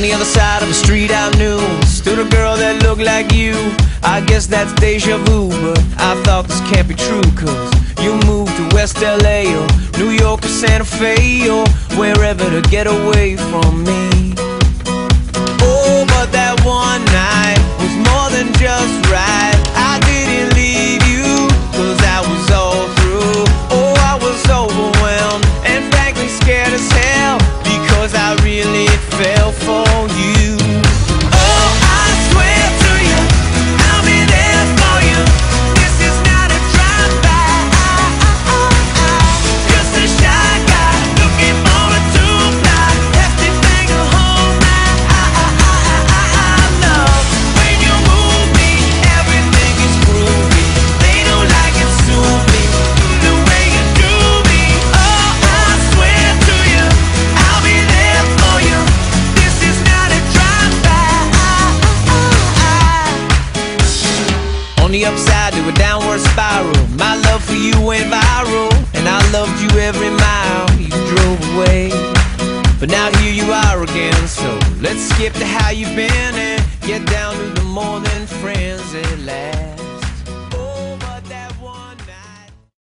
the other side of the street I knew. Stood a girl that looked like you. I guess that's deja vu But I thought this can't be true Cause you moved to West LA Or New York or Santa Fe Or wherever to get away from me on the upside to a downward spiral. My love for you went viral And I loved you every mile you drove away. But now here you are again So let's skip to how you've been And get down to the more than friends at last